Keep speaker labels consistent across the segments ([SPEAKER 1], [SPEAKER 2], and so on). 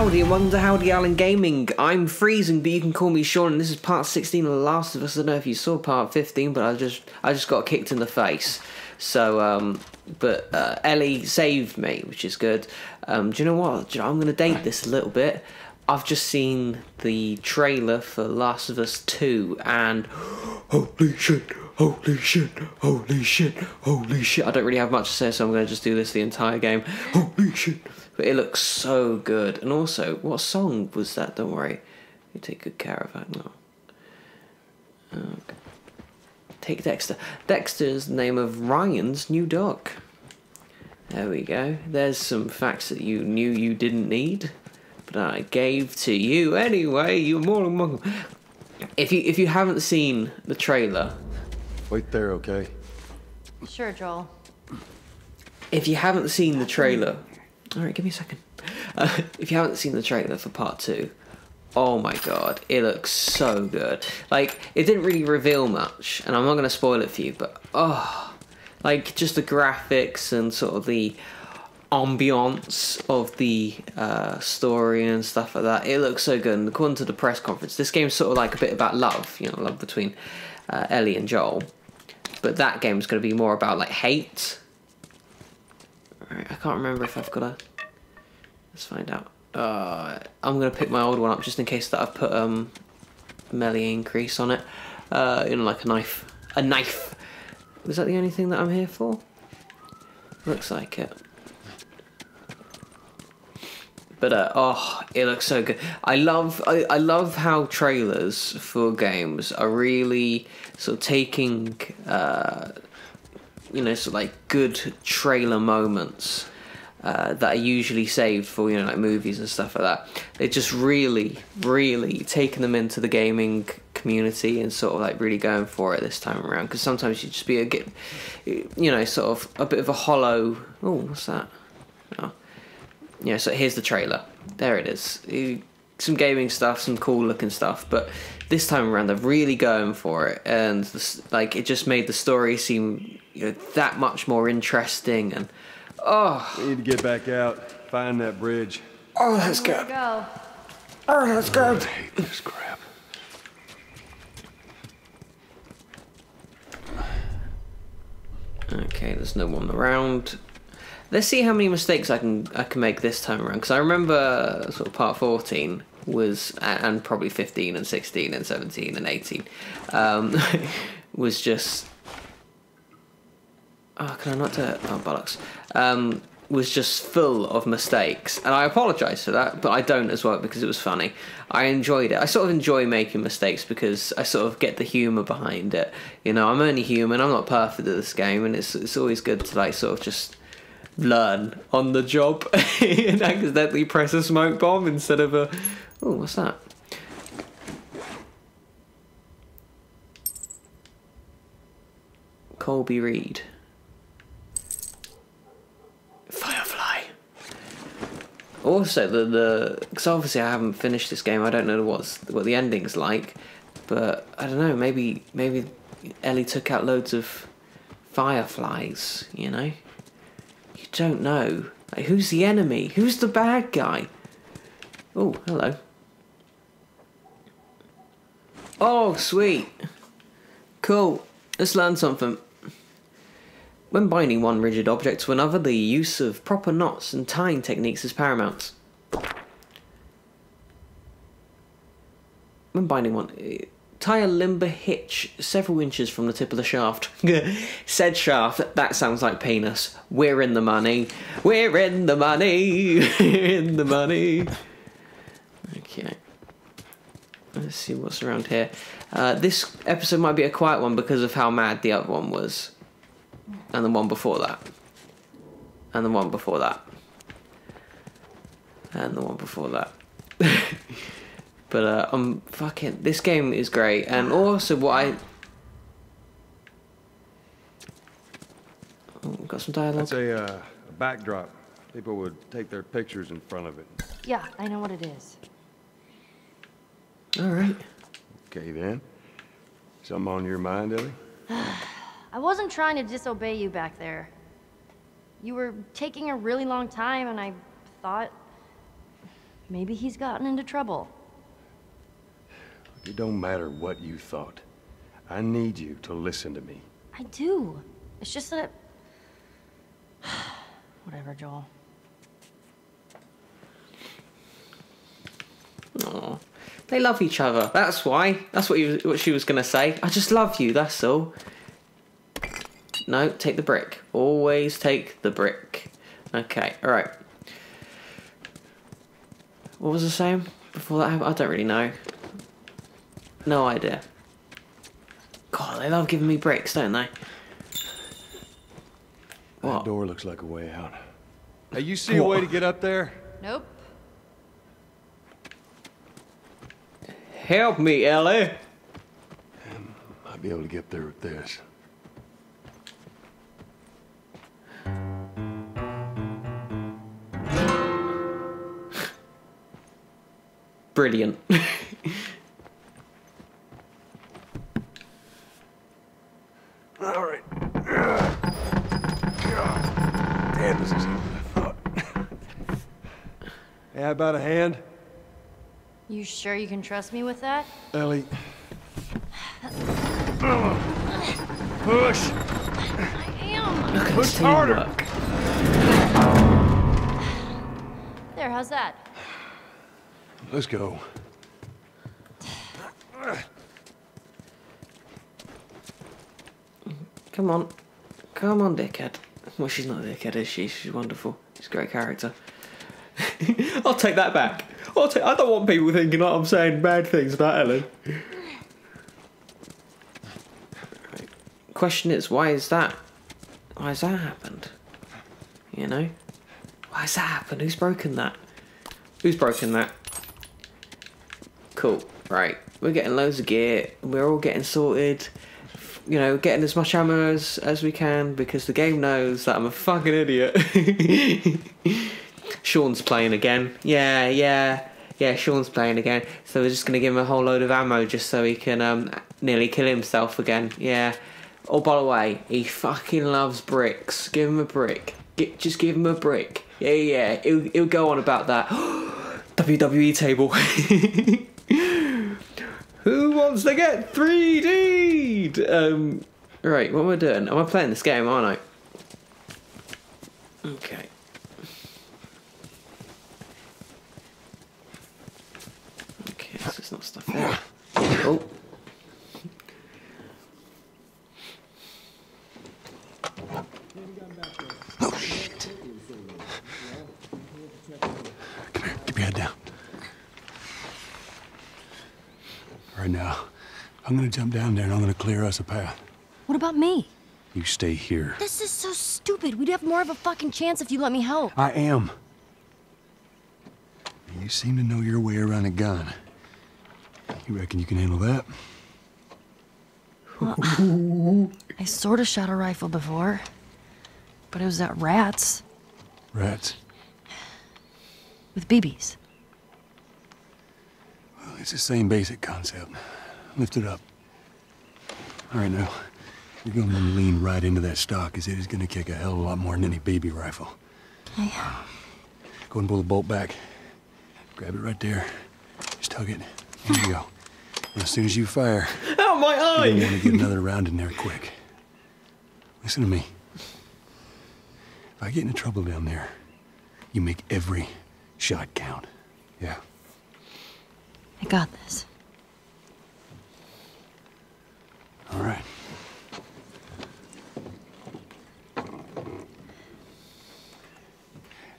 [SPEAKER 1] Howdy and welcome to Howdy Island Gaming. I'm freezing, but you can call me Sean, and this is part 16 of The Last of Us. I don't know if you saw part 15, but I just I just got kicked in the face. So, um, but uh, Ellie saved me, which is good. Um, do you know what? I'm going to date this a little bit. I've just seen the trailer for Last of Us 2, and holy shit, holy shit, holy shit, holy shit. I don't really have much to say, so I'm going to just do this the entire game. Holy shit. But it looks so good. And also, what song was that? Don't worry. You take good care of that now. Okay. Take Dexter. Dexter's the name of Ryan's new dog. There we go. There's some facts that you knew you didn't need, but I gave to you anyway. You're more than welcome. If you if you haven't seen the trailer,
[SPEAKER 2] Wait there, okay?
[SPEAKER 3] Sure, Joel.
[SPEAKER 1] if you haven't seen the trailer, all right, give me a second. Uh, if you haven't seen the trailer for part two, oh my god, it looks so good. Like it didn't really reveal much, and I'm not going to spoil it for you, but oh, like just the graphics and sort of the ambiance of the uh, story and stuff like that. It looks so good. And according to the press conference, this game's sort of like a bit about love, you know, love between uh, Ellie and Joel. But that game's going to be more about like hate. Can't remember if I've got a. Let's find out. Uh, I'm gonna pick my old one up just in case that I've put um, melee increase on it. Uh, you know, like a knife. A knife. Was that the only thing that I'm here for? Looks like it. But uh, oh, it looks so good. I love I, I love how trailers for games are really sort of taking uh, you know, sort of like good trailer moments uh, that are usually saved for you know like movies and stuff like that. They're just really, really taking them into the gaming community and sort of like really going for it this time around. Because sometimes you just be a you know, sort of a bit of a hollow. Oh, what's that? Oh. Yeah, so here's the trailer. There it is. You- Some gaming stuff, some cool looking stuff, but this time around they're really going for it, and the, like it just made the story seem you know, that much more interesting. And oh,
[SPEAKER 2] We need to get back out, find that bridge.
[SPEAKER 1] oh, that's
[SPEAKER 3] Here we
[SPEAKER 1] good.
[SPEAKER 3] go.
[SPEAKER 1] Oh, that's oh, good.
[SPEAKER 2] hate this crap.
[SPEAKER 1] Okay, there's no one around. Let's see how many mistakes I can I can make this time around. Because I remember uh, sort of part fourteen was and probably fifteen and sixteen and seventeen and eighteen um, was just. Oh, can I not do it? Oh, bollocks. Um, was just full of mistakes. And I apologise for that, but I don't as well because it was funny. I enjoyed it. I sort of enjoy making mistakes because I sort of get the humour behind it. You know, I'm only human, I'm not perfect at this game, and it's, it's always good to, like, sort of just learn on the job and accidentally press a smoke bomb instead of a. Oh, what's that? Colby Reed. Firefly. Also, the the because obviously I haven't finished this game. I don't know what's what the ending's like, but I don't know. Maybe maybe Ellie took out loads of fireflies. You know, you don't know. Like, who's the enemy? Who's the bad guy? Oh, hello. Oh, sweet. Cool. Let's learn something. When binding one rigid object to another, the use of proper knots and tying techniques is paramount. When binding one, eh, tie a limber hitch several inches from the tip of the shaft. Said shaft, that sounds like penis. We're in the money. We're in the money. We're in the money. Okay. Let's see what's around here. Uh, this episode might be a quiet one because of how mad the other one was and the one before that, and the one before that, and the one before that. but uh, I'm fucking. This game is great, and also what I. Oh, got some dialogue.
[SPEAKER 2] That's a, uh, a backdrop. People would take their pictures in front of it.
[SPEAKER 3] Yeah, I know what it is.
[SPEAKER 1] All right.
[SPEAKER 2] Okay, then. Something on your mind, Ellie?
[SPEAKER 3] I wasn't trying to disobey you back there. You were taking a really long time, and I thought Maybe he's gotten into trouble.
[SPEAKER 4] It don't matter what you thought. I need you to listen to me.
[SPEAKER 3] I do. It's just that. Whatever, Joel.
[SPEAKER 1] Aw. They love each other. That's why. That's what, he was, what she was going to say. I just love you, that's all. No, take the brick. Always take the brick. Okay, alright. What was I saying before that happened? I don't really know. No idea. God, they love giving me bricks, don't they? What?
[SPEAKER 4] That door looks like a way out.
[SPEAKER 2] Hey, you see a way to get up there?
[SPEAKER 3] Nope.
[SPEAKER 1] Help me, Ellie!
[SPEAKER 4] Might be able to get there with this.
[SPEAKER 1] Brilliant.
[SPEAKER 4] All right. Damn, this is harder than I thought.
[SPEAKER 2] Hey, how about a hand?
[SPEAKER 3] You sure you can trust me with that?
[SPEAKER 4] Ellie,
[SPEAKER 2] Push!
[SPEAKER 3] I am.
[SPEAKER 1] Look at
[SPEAKER 2] Push
[SPEAKER 1] this
[SPEAKER 2] harder.
[SPEAKER 3] There, how's that?
[SPEAKER 4] let's go.
[SPEAKER 1] Come on. Come on, dickhead. Well, she's not a dickhead, is she? She's wonderful. She's a great character. I'll take that back. I'll take, I don't want people thinking that I'm saying bad things about Ellen. Question is, why is that? Why has that happened? You know? Why has that happened? Who's broken that? Who's broken that? Cool. Right. We're getting loads of gear. We're all getting sorted. You know, getting as much ammo as, as we can because the game knows that I'm a fucking idiot. Sean's playing again. Yeah, yeah. Yeah, Sean's playing again. So we're just to give him a whole load of ammo just so he can um, nearly kill himself again. Yeah. Oh, by the way, he fucking loves bricks. Give him a brick. Gi- just give him a brick. Yeah, yeah. He'll, he'll go on about that. WWE table. Who wants to get 3D'd? Um, right, what am I doing? Am I playing this game, aren't I? Okay. Okay, this not stuff there. Oh.
[SPEAKER 4] Oh, shit. Come here, keep your head down. Right now, I'm gonna jump down there and I'm gonna clear us a path.
[SPEAKER 3] What about me?
[SPEAKER 4] You stay here.
[SPEAKER 3] This is so stupid. We'd have more of a fucking chance if you let me help.
[SPEAKER 4] I am. You seem to know your way around a gun. You reckon you can handle that?
[SPEAKER 3] I sort of shot a rifle before, but it was at rats
[SPEAKER 4] Rats.
[SPEAKER 3] with BBs.
[SPEAKER 4] Well, it's the same basic concept. Lift it up. All right, now. You're gonna lean right into that stock, as it is gonna kick a hell of a lot more than any baby rifle.
[SPEAKER 3] Okay.
[SPEAKER 4] Go and pull the bolt back. Grab it right there. Just tug it. Here you go. And as soon as you fire,
[SPEAKER 1] Ow, my
[SPEAKER 4] you're
[SPEAKER 1] eye!
[SPEAKER 4] gonna want to get another round in there quick. Listen to me. If I get into trouble down there, you make every shot count. Yeah.
[SPEAKER 3] I got this.
[SPEAKER 4] All right.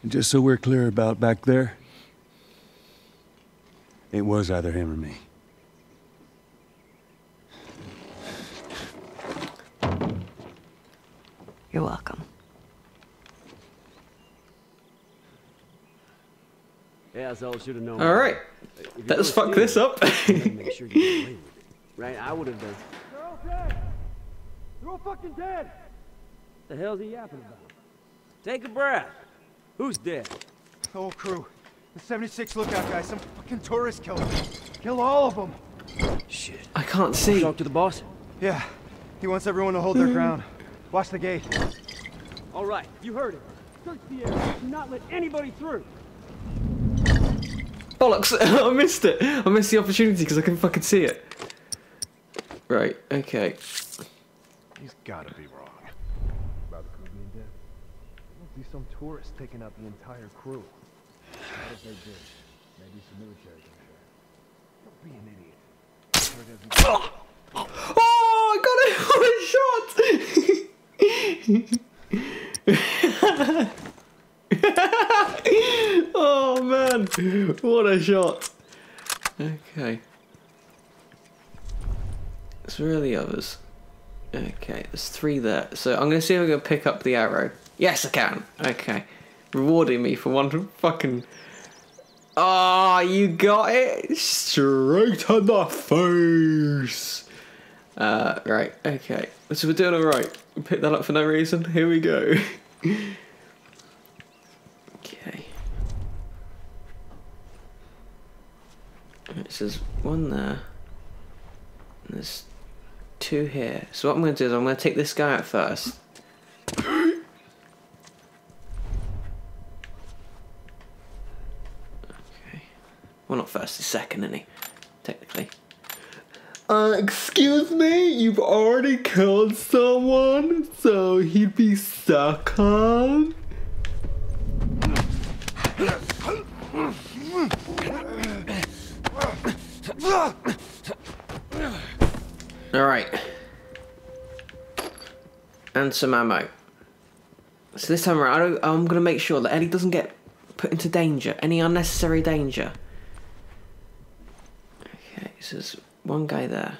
[SPEAKER 4] And just so we're clear about back there, it was either him or me.
[SPEAKER 3] You're welcome.
[SPEAKER 5] Yeah, so I should have known.
[SPEAKER 1] Alright,
[SPEAKER 5] If
[SPEAKER 1] let's fuck this up.
[SPEAKER 5] make sure you with it. Right? I would have done.
[SPEAKER 2] They're all dead! They're all fucking dead!
[SPEAKER 5] The hell's he yapping about? Take a breath. Who's dead?
[SPEAKER 2] The whole crew. The 76 lookout guy, some fucking tourist killed them. Kill all of them.
[SPEAKER 5] Shit.
[SPEAKER 1] I can't see.
[SPEAKER 5] Talk to the boss.
[SPEAKER 2] Yeah, he wants everyone to hold their ground. Watch the gate.
[SPEAKER 5] All right, you heard it. Search the area. Do not let anybody through.
[SPEAKER 1] bollocks! I missed it. I missed the opportunity because I couldn't fucking see it. Right. Okay.
[SPEAKER 2] He's gotta be wrong. About the crew being dead? There must be some tourists taking out the entire crew. Maybe some military Don't be an idiot.
[SPEAKER 1] Oh, I got it! What a shot! oh man, what a shot! Okay. Are the others? Okay, there's three there. So I'm gonna see if I can pick up the arrow. Yes, I can. Okay, rewarding me for one fucking. Ah, you got it straight on the face. Uh, right. Okay. So we're doing all right. We picked that up for no reason. Here we go. okay. So there's one there. And there's two here. So what I'm going to do is I'm going to take this guy out first. Well, not first, he's second, isn't he? Technically. Uh, excuse me, you've already killed someone, so he'd be stuck on? Alright. And some ammo. So this time around, I'm going to make sure that Ellie doesn't get put into danger, any unnecessary danger. There's one guy there.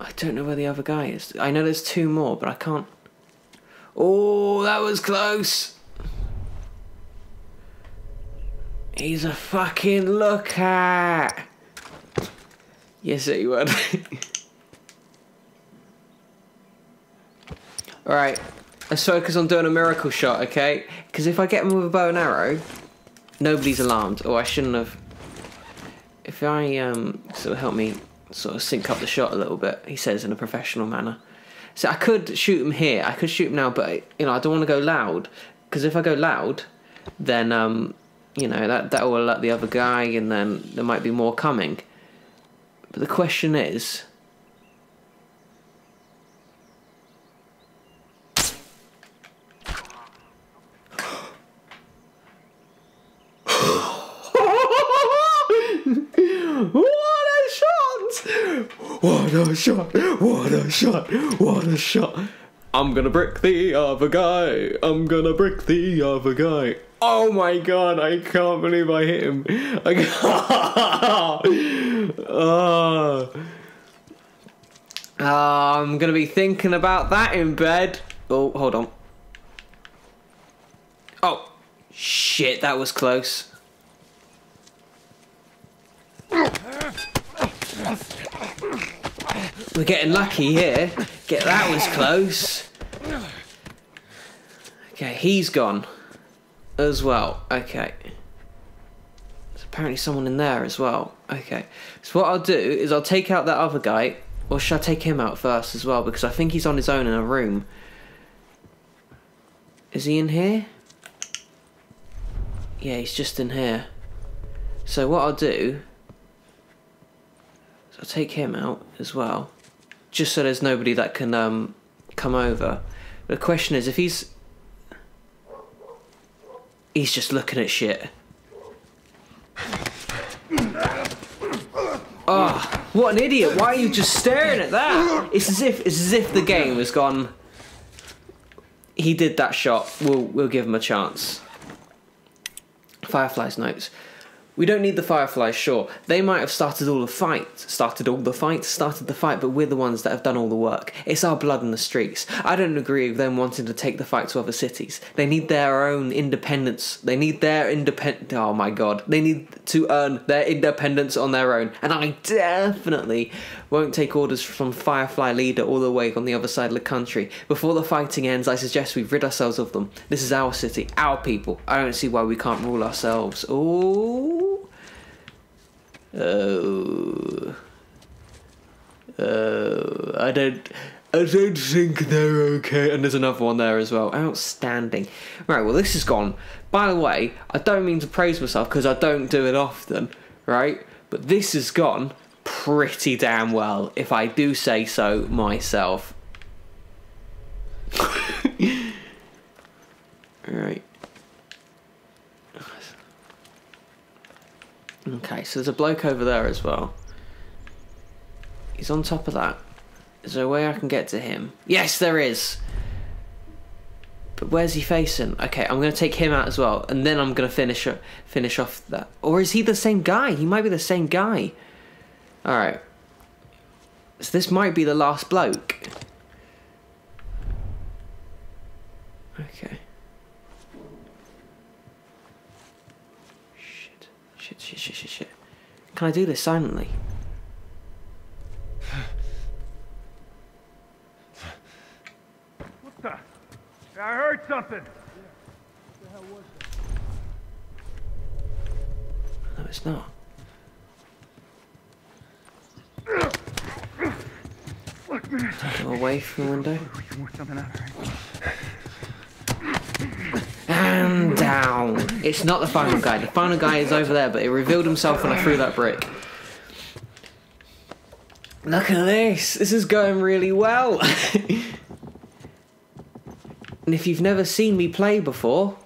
[SPEAKER 1] I don't know where the other guy is. I know there's two more, but I can't. Oh, that was close. He's a fucking looker. Yes, he would. Alright, let's focus on doing a miracle shot, okay? Because if I get him with a bow and arrow, nobody's alarmed. Or I shouldn't have. If I um, sort of help me sort of sync up the shot a little bit, he says in a professional manner. So I could shoot him here. I could shoot him now, but you know I don't want to go loud because if I go loud, then um, you know that that will alert the other guy, and then there might be more coming. But the question is. What a shot! What a shot! What a shot! I'm gonna brick the other guy. I'm gonna brick the other guy. Oh my god! I can't believe I hit him. I can't. Ah, I'm gonna be thinking about that in bed. Oh, hold on. Oh, shit! That was close. We're getting lucky here. Get that was close. Okay, he's gone as well. Okay. There's apparently someone in there as well. Okay. So what I'll do is I'll take out that other guy, or should I take him out first as well? Because I think he's on his own in a room. Is he in here? Yeah, he's just in here. So what I'll do I'll take him out as well, just so there's nobody that can um, come over. The question is, if he's he's just looking at shit. Oh, what an idiot! Why are you just staring at that? It's as if it's as if the game has gone. He did that shot. We'll we'll give him a chance. Firefly's notes. We don't need the Fireflies, sure. They might have started all the fights, started all the fights, started the fight, but we're the ones that have done all the work. It's our blood in the streets. I don't agree with them wanting to take the fight to other cities. They need their own independence. They need their independent. Oh my god. They need to earn their independence on their own. And I definitely won't take orders from Firefly leader all the way on the other side of the country. Before the fighting ends, I suggest we rid ourselves of them. This is our city, our people. I don't see why we can't rule ourselves. Ooh. Oh. Oh, I don't. I don't think they're okay. And there's another one there as well. Outstanding. Right, well, this is gone. By the way, I don't mean to praise myself because I don't do it often, right? But this has gone pretty damn well, if I do say so myself. Alright. Okay, so there's a bloke over there as well. He's on top of that. Is there a way I can get to him? Yes, there is! But where's he facing? Okay, I'm going to take him out as well, and then I'm going to finish finish off that. Or is he the same guy? He might be the same guy. Alright. So this might be the last bloke. Okay. Shit. Shit, shit, shit, shit. Can I do this silently?
[SPEAKER 2] What the? I heard something.
[SPEAKER 1] No, it's not. Take him away from the window. Down. It's not the final guy. The final guy is over there, but it revealed himself when I threw that brick. Look at this. This is going really well. and if you've never seen me play before,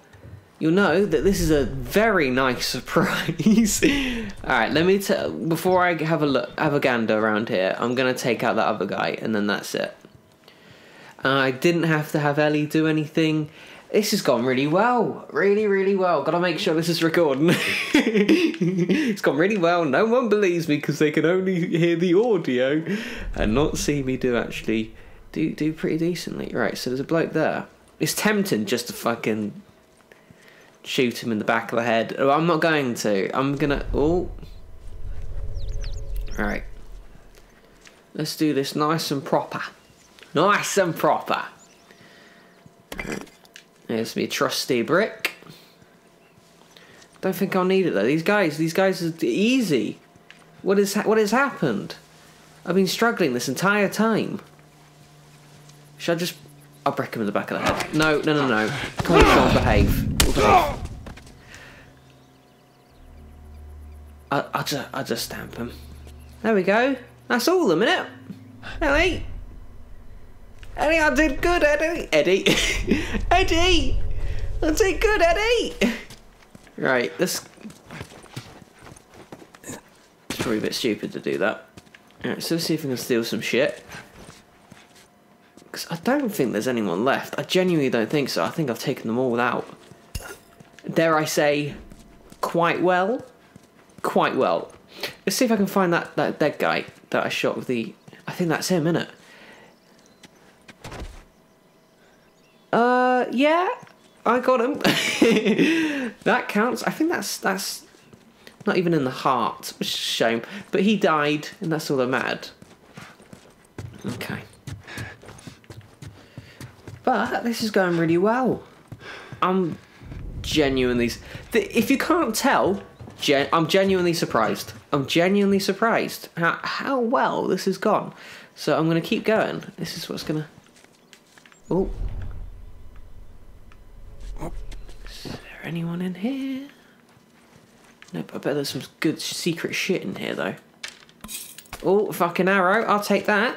[SPEAKER 1] you'll know that this is a very nice surprise. All right, let me tell. Before I have a look, have a gander around here, I'm gonna take out that other guy, and then that's it. Uh, I didn't have to have Ellie do anything. This has gone really well, really, really well. Gotta make sure this is recording. it's gone really well. No one believes me because they can only hear the audio and not see me do actually do do pretty decently. Right, so there's a bloke there. It's tempting just to fucking shoot him in the back of the head. Oh, I'm not going to. I'm gonna. Oh. Alright. Let's do this nice and proper. Nice and proper. There's me trusty brick. Don't think I'll need it though. These guys, these guys are easy. What is what has happened? I've been struggling this entire time. Should I just? I'll break him in the back of the head. No, no, no, no. Come on, Sean, behave. We'll. I, I'll just, I'll just stamp him. There we go. That's all of them, innit? Ellie. Eddie, I did good, Eddie. Eddie. Eddie. I did good, Eddie. Right, this. It's probably a bit stupid to do that. Alright, so let's see if we can steal some shit. Because I don't think there's anyone left. I genuinely don't think so. I think I've taken them all out. Dare I say, quite well? Quite well. Let's see if I can find that, that dead guy that I shot with the... I think that's him, innit? Uh, yeah, I got him. that counts. I think that's that's not even in the heart, which is a shame. But he died, and that's all that mattered. Okay. But this is going really well. I'm genuinely. If you can't tell, gen, I'm genuinely surprised. I'm genuinely surprised how how well this has gone. So I'm gonna keep going. This is what's gonna. Oh. Is there anyone in here? Nope, I bet there's some good secret shit in here though. Oh, fucking arrow, I'll take that.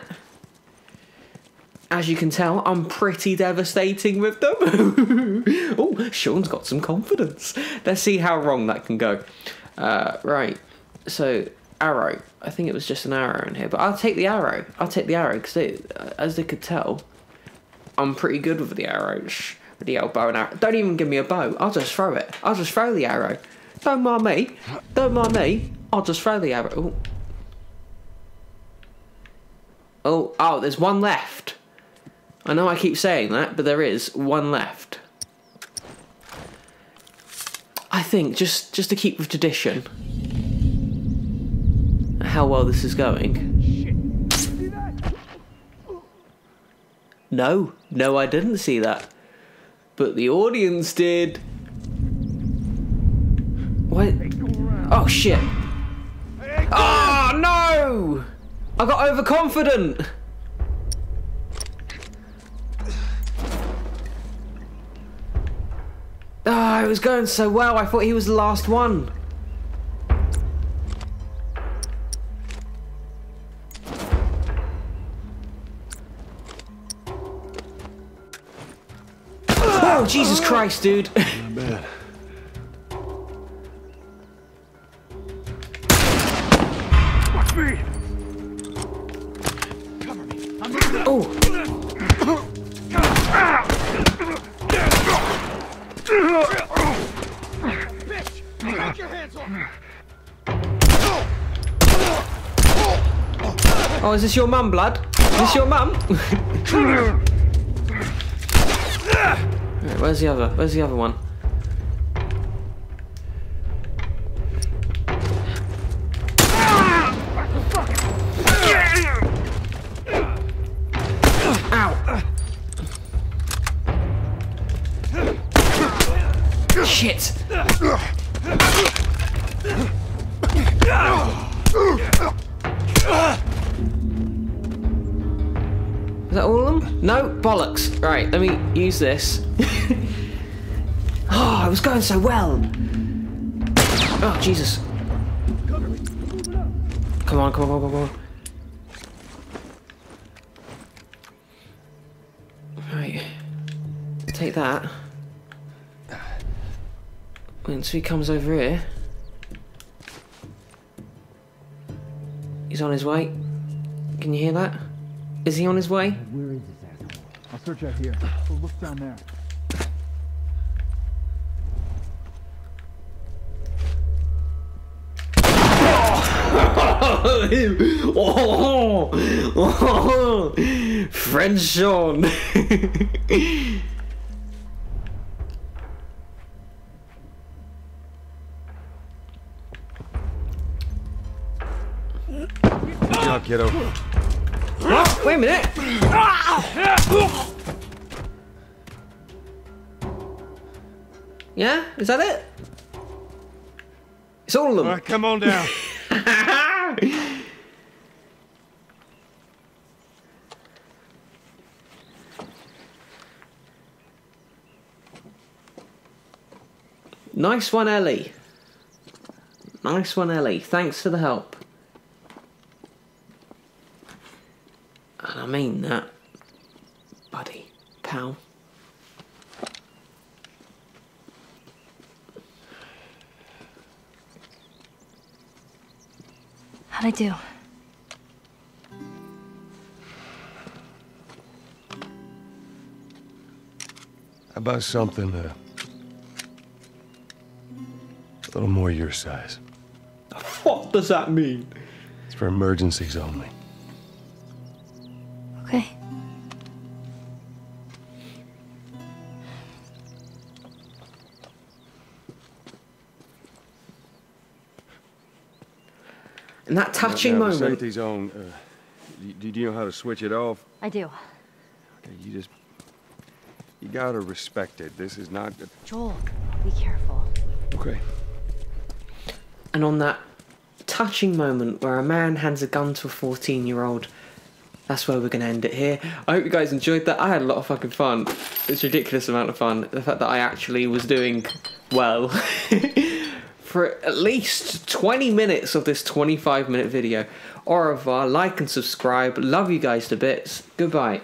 [SPEAKER 1] As you can tell, I'm pretty devastating with them. oh, Sean's got some confidence. Let's see how wrong that can go. Uh, right, so arrow. I think it was just an arrow in here, but I'll take the arrow. I'll take the arrow because, as they could tell, I'm pretty good with the arrows. The old bow and arrow. Don't even give me a bow. I'll just throw it. I'll just throw the arrow. Don't mind me. Don't mind me. I'll just throw the arrow. Ooh. Oh, oh, there's one left. I know I keep saying that, but there is one left. I think just just to keep with tradition, how well this is going. No, no, I didn't see that, but the audience did. What? Oh shit. Oh no! I got overconfident! Oh, it was going so well, I thought he was the last one. Oh, Jesus Christ, dude.
[SPEAKER 4] Not bad. Watch me!
[SPEAKER 1] Oh, oh, is this your mum, blood? Is this your mum? Right, where's the other? Where's the other one? Shit! Is that all of them? No? Bollocks. Right, let me use this. oh, it was going so well. Oh, Jesus. Come on, come on, come on, come on. Right. Take that. Once he comes over here. He's on his way. Can you hear that? Is he on his way?
[SPEAKER 2] Where is this asshole? I'll search out here. Oh, look down there.
[SPEAKER 1] oh, oh, French Sean.
[SPEAKER 6] Good job, kiddo.
[SPEAKER 1] Wait a minute. Yeah, is that it? It's all of them.
[SPEAKER 6] All right, come on down.
[SPEAKER 1] Nice one, Ellie. Nice one, Ellie. Thanks for the help. And that, buddy, pal.
[SPEAKER 3] How'd I do?
[SPEAKER 4] How about something uh, a little more your size?
[SPEAKER 1] What does that mean?
[SPEAKER 4] It's for emergencies only.
[SPEAKER 1] And that touching
[SPEAKER 6] Now, the
[SPEAKER 1] moment.
[SPEAKER 6] Safety zone. Uh, do, do you know how to switch it off?
[SPEAKER 3] I do.
[SPEAKER 6] Okay, you just. You gotta respect it. This is not.
[SPEAKER 3] Joel, be careful.
[SPEAKER 6] Okay.
[SPEAKER 1] And on that touching moment where a man hands a gun to a 14 year old, that's where we're going to end it here. I hope you guys enjoyed that. I had a lot of fucking fun. It's a ridiculous amount of fun. The fact that I actually was doing well for at least 20 minutes of this 25 minute video. Au revoir, like and subscribe. Love you guys to bits. Goodbye.